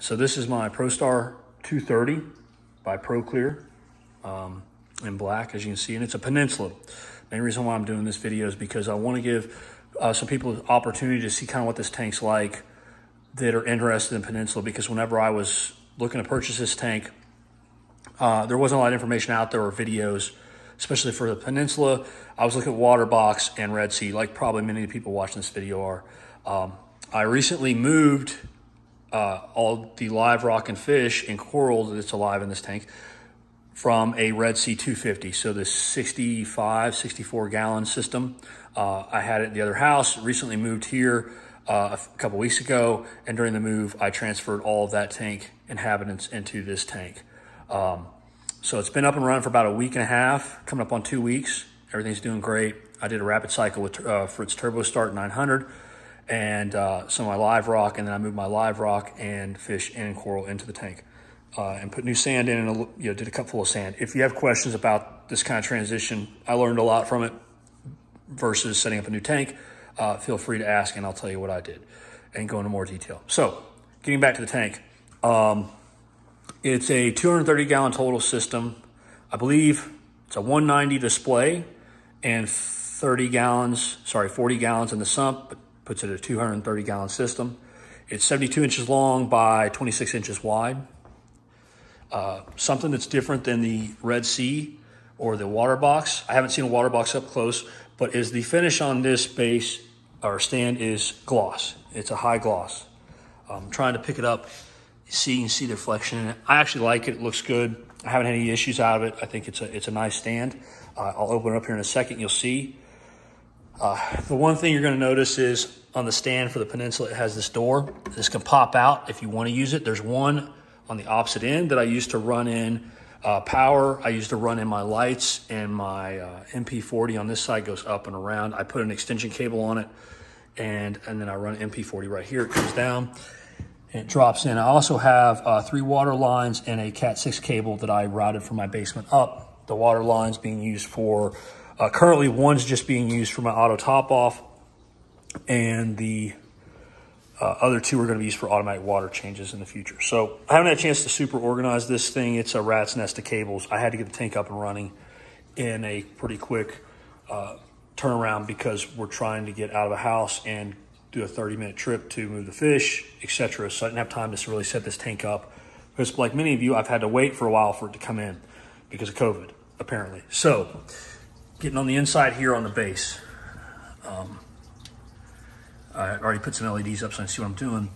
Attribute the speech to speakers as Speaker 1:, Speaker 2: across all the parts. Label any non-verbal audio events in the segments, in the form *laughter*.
Speaker 1: So this is my ProStar 230 by ProClear um, in black, as you can see, and it's a Peninsula. Main reason why I'm doing this video is because I want to give uh, some people opportunity to see kind of what this tank's like that are interested in Peninsula because whenever I was looking to purchase this tank, uh, there wasn't a lot of information out there or videos, especially for the Peninsula. I was looking at Waterbox and Red Sea, like probably many of the people watching this video are. Um, I recently moved uh, all the live rock and fish and coral that's alive in this tank from a Red Sea 250. So this 65, 64 gallon system. Uh, I had it in the other house, recently moved here uh, a couple weeks ago. And during the move, I transferred all of that tank inhabitants into this tank. Um, so it's been up and running for about a week and a half, coming up on two weeks. Everything's doing great. I did a rapid cycle with, uh, Fritz Turbo Start 900 and uh, some of my live rock, and then I moved my live rock and fish and coral into the tank uh, and put new sand in and you know, did a cup full of sand. If you have questions about this kind of transition, I learned a lot from it versus setting up a new tank. Uh, feel free to ask and I'll tell you what I did and go into more detail. So getting back to the tank, um, it's a 230 gallon total system. I believe it's a 190 display and 30 gallons, sorry, 40 gallons in the sump, puts it a 230 gallon system. It's 72 inches long by 26 inches wide. Uh, something that's different than the Red Sea or the Waterbox. I haven't seen a Waterbox up close, but is the finish on this base or stand is gloss. It's a high gloss. I'm trying to pick it up, see you can see the reflection in it. I actually like it. It looks good. I haven't had any issues out of it. I think it's a it's a nice stand. Uh, I'll open it up here in a second. You'll see. Uh, the one thing you're going to notice is on the stand for the Peninsula, it has this door. This can pop out if you want to use it. There's one on the opposite end that I used to run in uh, power. I used to run in my lights and my uh, MP40 on this side goes up and around. I put an extension cable on it and, and then I run MP40 right here. It comes down and it drops in. I also have uh, three water lines and a Cat 6 cable that I routed from my basement up. The water lines being used for, uh, currently one's just being used for my auto top off and the uh, other two are going to be used for automatic water changes in the future. So I haven't had a chance to super organize this thing. It's a rat's nest of cables. I had to get the tank up and running in a pretty quick uh, turnaround because we're trying to get out of the house and do a 30 minute trip to move the fish, etc. So I didn't have time to really set this tank up. Because like many of you, I've had to wait for a while for it to come in because of COVID, apparently. So getting on the inside here on the base. Um, I already put some LEDs up so I can see what I'm doing.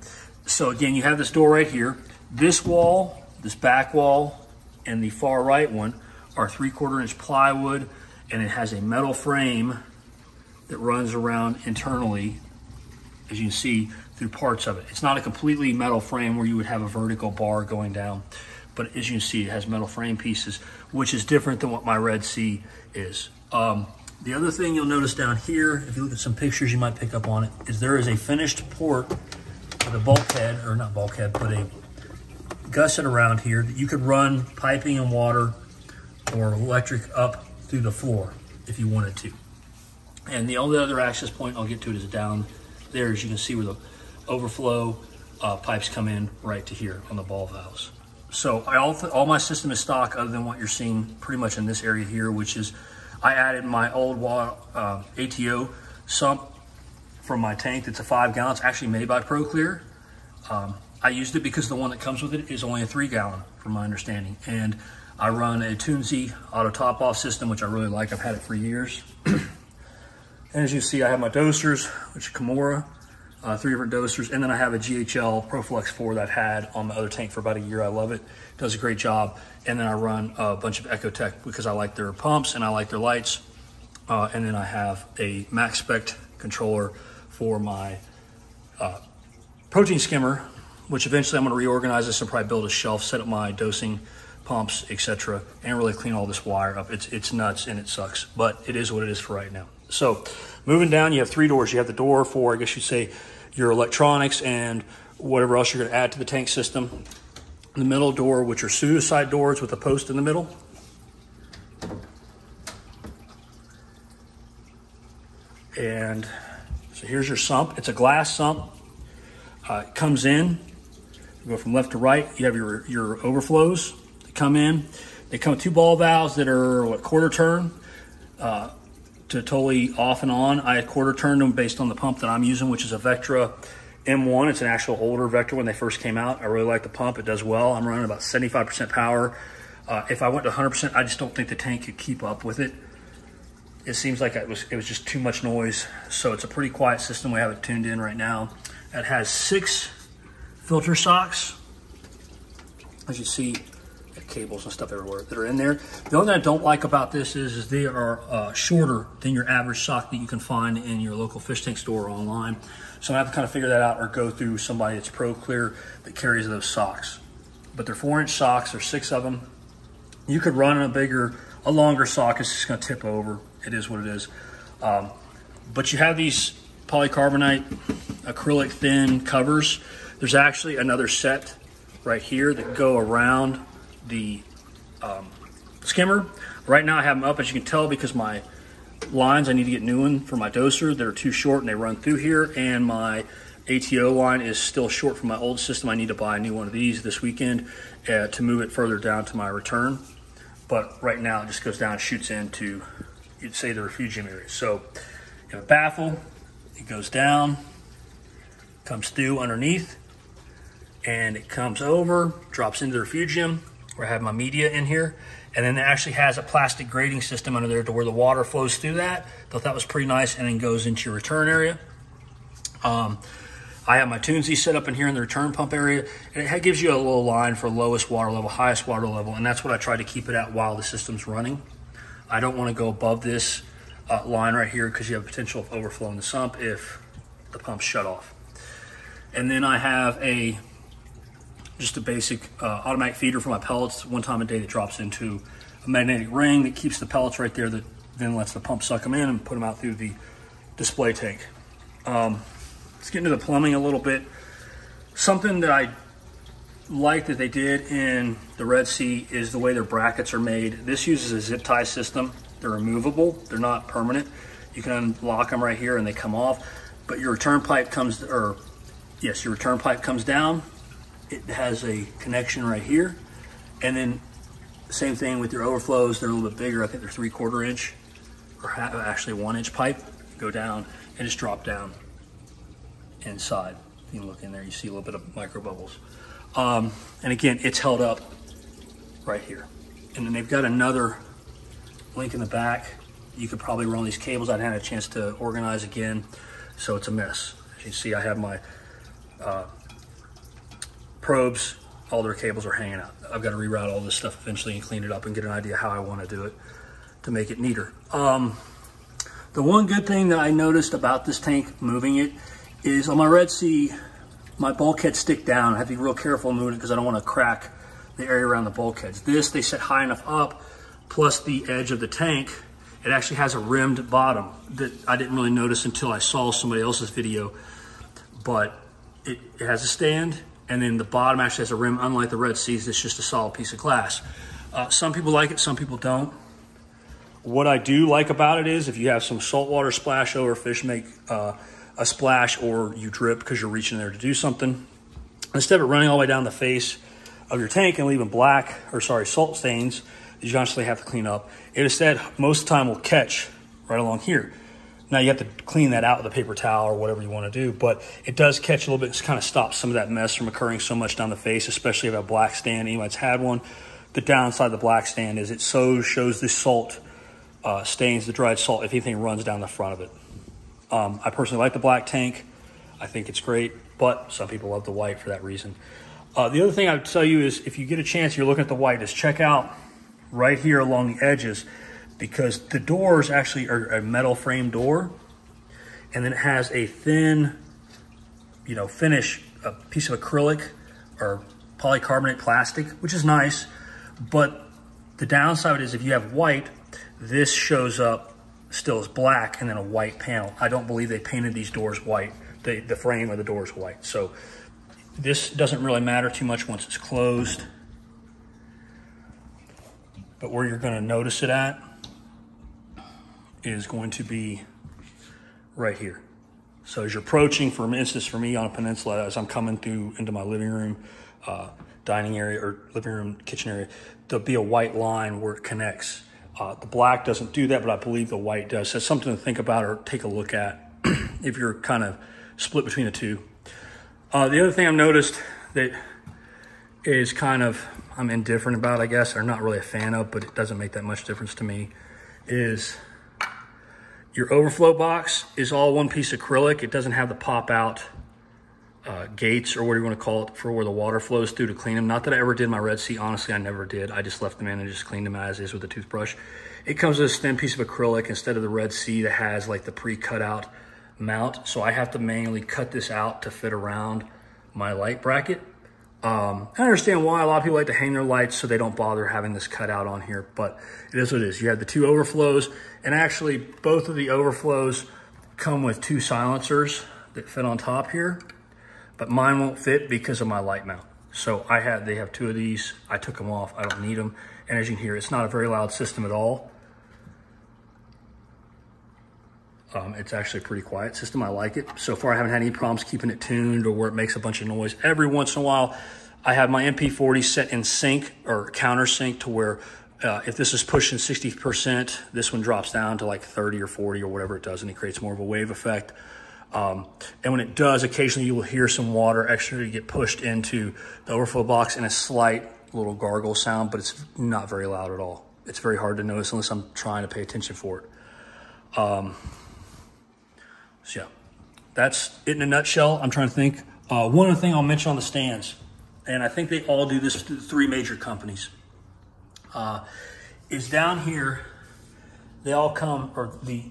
Speaker 1: So again, you have this door right here. This wall, this back wall, and the far right one are three quarter inch plywood and it has a metal frame that runs around internally, as you can see, through parts of it. It's not a completely metal frame where you would have a vertical bar going down, but as you can see, it has metal frame pieces, which is different than what my Red Sea is. Um, the other thing you'll notice down here, if you look at some pictures you might pick up on it, is there is a finished port with a bulkhead, or not bulkhead, but a gusset around here that you could run piping and water or electric up through the floor if you wanted to. And the only other access point I'll get to it is down there, as you can see where the overflow uh, pipes come in right to here on the ball valves. So I, all, all my system is stock other than what you're seeing pretty much in this area here, which is I added my old water, uh, ATO sump from my tank that's a five gallon. It's actually made by ProClear. Um, I used it because the one that comes with it is only a three gallon, from my understanding. And I run a Tunze auto top off system, which I really like. I've had it for years. *clears throat* and as you see, I have my dosers, which are Kamoer, uh, three different dosers. And then I have a GHL ProfiLux 4 that I've had on my other tank for about a year. I love it. Does a great job and then I run a bunch of Ecotech because I like their pumps and I like their lights. Uh, and then I have a Maxspect controller for my uh, protein skimmer, which eventually I'm going to reorganize this and probably build a shelf, set up my dosing pumps, etc., and really clean all this wire up. It's it's nuts and it sucks, but it is what it is for right now. So, moving down, you have three doors. You have the door for, I guess you'd say, your electronics and whatever else you're going to add to the tank system the middle door, which are suicide doors with a post in the middle. And so here's your sump. It's a glass sump. Uh, it comes in go from left to right. You have your, your overflows that come in. They come with two ball valves that are what quarter turn uh, to totally off and on. I had quarter turned them based on the pump that I'm using, which is a Vectra M1. It's an actual older Vectra when they first came out. I really like the pump. It does well. I'm running about 75% power. Uh, if I went to 100%, I just don't think the tank could keep up with it. It seems like it was, it was just too much noise. So it's a pretty quiet system. We have it tuned in right now. It has six filter socks. As you see, cables and stuff everywhere that are in there. The only thing I don't like about this is, is they are uh, shorter than your average sock that you can find in your local fish tank store or online. So I have to kind of figure that out or go through somebody that's Pro Clear that carries those socks. But they're four inch socks, there's six of them. You could run a bigger, a longer sock, it's just gonna tip over. It is what it is. Um, but you have these polycarbonate acrylic thin covers. There's actually another set right here that go around the um, skimmer. Right now I have them up, as you can tell, because my lines, I need to get new one for my doser. They're too short and they run through here. And my ATO line is still short from my old system. I need to buy a new one of these this weekend uh, to move it further down to my return. But right now it just goes down, shoots into, you'd say the refugium area. So you have a baffle, it goes down, comes through underneath, and it comes over, drops into the refugium, where I have my media in here. And then it actually has a plastic grading system under there to where the water flows through that. Thought that was pretty nice and then goes into your return area. Um, I have my Tunze set up in here in the return pump area. And it gives you a little line for lowest water level, highest water level. And that's what I try to keep it at while the system's running. I don't want to go above this uh, line right here because you have potential of overflowing the sump if the pump's shut off. And then I have a just a basic uh, automatic feeder for my pellets. One time a day that drops into a magnetic ring that keeps the pellets right there that then lets the pump suck them in and put them out through the display tank. Um, let's get into the plumbing a little bit. Something that I like that they did in the Red Sea is the way their brackets are made. This uses a zip tie system. They're removable, they're not permanent. You can unlock them right here and they come off, but your return pipe comes, or yes, your return pipe comes down it has a connection right here. And then same thing with your overflows. They're a little bit bigger. I think they're three quarter inch or actually one inch pipe. Go down and just drop down inside. You can look in there, you see a little bit of micro bubbles. Um, and again, it's held up right here. And then they've got another link in the back. You could probably run these cables. I hadn't had a chance to organize again, so it's a mess. As you see, I have my uh, probes, all their cables are hanging out. I've got to reroute all this stuff eventually and clean it up and get an idea how I want to do it to make it neater. Um, the one good thing that I noticed about this tank moving it is on my Red Sea, my bulkheads stick down. I have to be real careful moving it because I don't want to crack the area around the bulkheads. This, they set high enough up, plus the edge of the tank, it actually has a rimmed bottom that I didn't really notice until I saw somebody else's video, but it, it has a stand and then the bottom actually has a rim, unlike the Red Seas, it's just a solid piece of glass. Uh, some people like it, some people don't. What I do like about it is if you have some saltwater splash over, fish make uh, a splash or you drip because you're reaching there to do something, instead of running all the way down the face of your tank and leaving black, or sorry, salt stains that you constantly have to clean up, it instead most of the time will catch right along here. Now you have to clean that out with a paper towel or whatever you want to do, but it does catch a little bit. It kind of stops some of that mess from occurring so much down the face, especially if a black stand. Anyone's had one. The downside of the black stand is it so shows the salt uh, stains, the dried salt, if anything runs down the front of it. Um, I personally like the black tank. I think it's great, but some people love the white for that reason. Uh, the other thing I would tell you is if you get a chance, you're looking at the white, is check out right here along the edges because the doors actually are a metal frame door and then it has a thin, you know, finish, a piece of acrylic or polycarbonate plastic, which is nice. But the downside is if you have white, this shows up still as black and then a white panel. I don't believe they painted these doors white. The, the frame of the doors white. So this doesn't really matter too much once it's closed. But where you're gonna notice it at is going to be right here. So as you're approaching, for instance, for me on a peninsula, as I'm coming through into my living room, uh, dining area or living room, kitchen area, there'll be a white line where it connects. Uh, the black doesn't do that, but I believe the white does. So it's something to think about or take a look at *clears throat* if you're kind of split between the two. Uh, the other thing I've noticed that is kind of I'm indifferent about, I guess, or not really a fan of, but it doesn't make that much difference to me, is your overflow box is all one piece acrylic. It doesn't have the pop out uh, gates or what do you want to call it for where the water flows through to clean them. Not that I ever did my Red Sea. Honestly, I never did. I just left them in and just cleaned them as is with a toothbrush. It comes with a thin piece of acrylic instead of the Red Sea that has like the pre-cut out mount. So I have to manually cut this out to fit around my light bracket. Um, I understand why a lot of people like to hang their lights so they don't bother having this cut out on here, but it is what it is. You have the two overflows, and actually both of the overflows come with two silencers that fit on top here, but mine won't fit because of my light mount. So I had, they have two of these. I took them off. I don't need them. And as you can hear, it's not a very loud system at all. Um, it's actually a pretty quiet system. I like it. So far, I haven't had any problems keeping it tuned or where it makes a bunch of noise. Every once in a while, I have my MP40 set in sync or countersync to where uh, if this is pushing 60%, this one drops down to like 30 or 40 or whatever it does, and it creates more of a wave effect. Um, and when it does, occasionally you will hear some water actually get pushed into the overflow box and a slight little gargle sound, but it's not very loud at all. It's very hard to notice unless I'm trying to pay attention for it. Um, so yeah, that's it in a nutshell. I'm trying to think. Uh, one other thing I'll mention on the stands, and I think they all do this to three major companies, uh, is down here, they all come, or the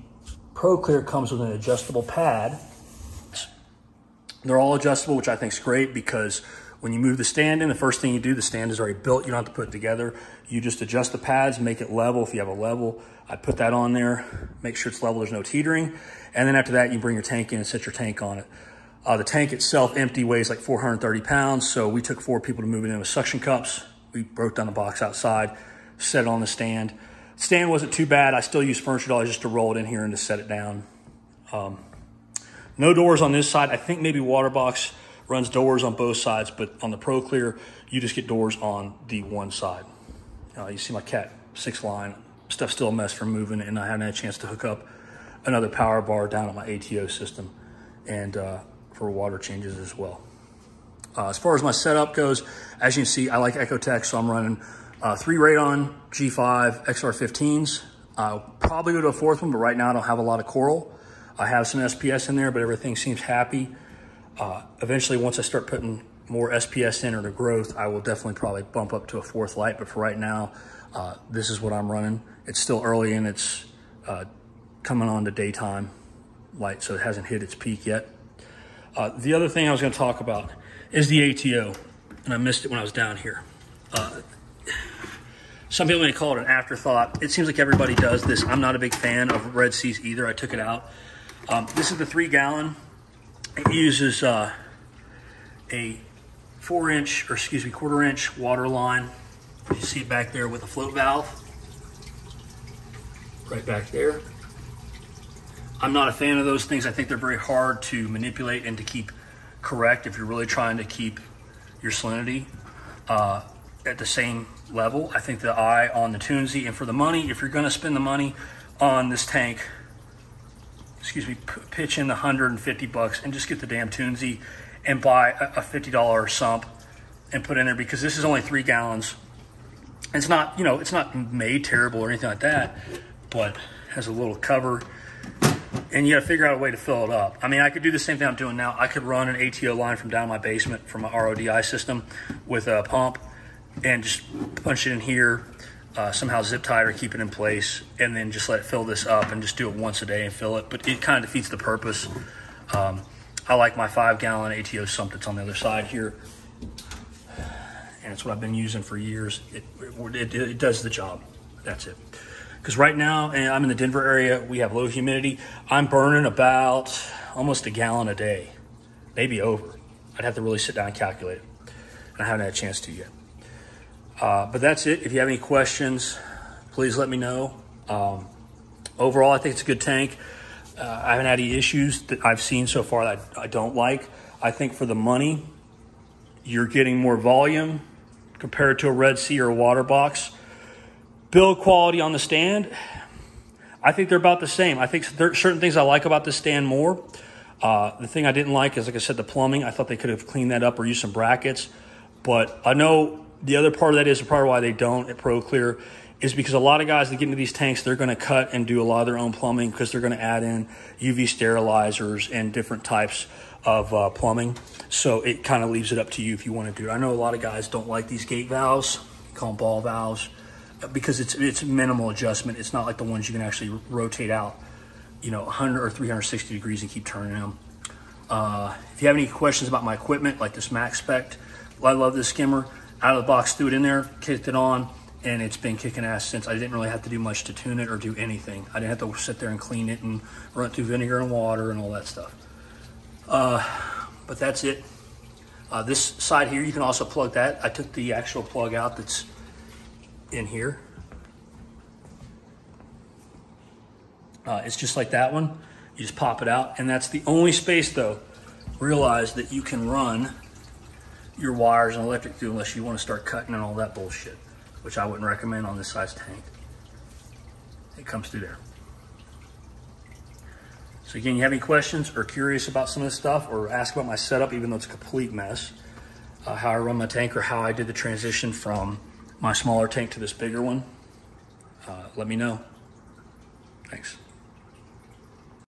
Speaker 1: ProClear comes with an adjustable pad. They're all adjustable, which I think is great because when you move the stand in, the first thing you do, the stand is already built. You don't have to put it together. You just adjust the pads, make it level if you have a level. I put that on there, make sure it's level, there's no teetering. And then after that, you bring your tank in and set your tank on it. Uh, the tank itself empty weighs like 430 pounds. So we took four people to move it in with suction cups. We broke down the box outside, set it on the stand. Stand wasn't too bad. I still use furniture dollars just to roll it in here and to set it down. Um, no doors on this side. I think maybe Waterbox runs doors on both sides, but on the ProClear, you just get doors on the one side. Uh, you see my cat six line, stuff's still a mess from moving, and I haven't had a chance to hook up another power bar down on my ATO system and uh, for water changes as well. Uh, as far as my setup goes, as you can see, I like Ecotech, so I'm running uh, three Radion G5 XR15s. I'll probably go to a fourth one, but right now I don't have a lot of coral. I have some SPS in there, but everything seems happy. Uh, eventually, once I start putting more SPS in or the growth, I will definitely probably bump up to a fourth light. But for right now, uh, this is what I'm running. It's still early and it's uh, coming on to daytime light, so it hasn't hit its peak yet. Uh, the other thing I was going to talk about is the ATO, and I missed it when I was down here. Uh, some people may call it an afterthought. It seems like everybody does this. I'm not a big fan of Red Seas either. I took it out. Um, this is the three gallon it uses uh, a four inch, or excuse me, quarter inch water line. You see it back there with a float valve. Right back there. I'm not a fan of those things. I think they're very hard to manipulate and to keep correct if you're really trying to keep your salinity uh, at the same level. I think the eye on the Tunze, and for the money, if you're gonna spend the money on this tank, excuse me, pitch in the 150 bucks and just get the damn Tunze and buy a $50 sump and put in there because this is only three gallons. It's not, you know, it's not made terrible or anything like that, but has a little cover and you got to figure out a way to fill it up. I mean, I could do the same thing I'm doing now. I could run an ATO line from down my basement from my RODI system with a pump and just punch it in here, uh, somehow zip tie or keep it in place, and then just let it fill this up and just do it once a day and fill it. But it kind of defeats the purpose. Um, I like my five gallon ATO sump that's on the other side here. And it's what I've been using for years. It, it, it does the job. That's it. Because right now, and I'm in the Denver area, we have low humidity. I'm burning about almost a gallon a day, maybe over. I'd have to really sit down and calculate it. And I haven't had a chance to yet. Uh, but that's it. If you have any questions, please let me know. Um, overall, I think it's a good tank. Uh, I haven't had any issues that I've seen so far that I don't like. I think for the money, you're getting more volume compared to a Red Sea or a Waterbox. Build quality on the stand, I think they're about the same. I think there are certain things I like about the stand more. Uh, the thing I didn't like is, like I said, the plumbing. I thought they could have cleaned that up or used some brackets. But I know the other part of that is of why they don't at Pro Clear is because a lot of guys that get into these tanks, they're going to cut and do a lot of their own plumbing because they're going to add in UV sterilizers and different types of uh, plumbing. So it kind of leaves it up to you if you want to do it. I know a lot of guys don't like these gate valves, call them ball valves because it's it's minimal adjustment. It's not like the ones you can actually rotate out, you know, 100 or 360 degrees and keep turning them. Uh, if you have any questions about my equipment, like this Maxspect, I love this skimmer. Out of the box, threw it in there, kicked it on, and it's been kicking ass since. I didn't really have to do much to tune it or do anything. I didn't have to sit there and clean it and run it through vinegar and water and all that stuff. Uh, but that's it. Uh, this side here, you can also plug that. I took the actual plug out that's in here. Uh, it's just like that one. You just pop it out, and that's the only space, though. Realize that you can run your wires and electric through unless you want to start cutting and all that bullshit, which I wouldn't recommend on this size tank. It comes through there. So again, you have any questions or curious about some of this stuff or ask about my setup, even though it's a complete mess, uh, how I run my tank or how I did the transition from my smaller tank to this bigger one, uh, let me know. Thanks.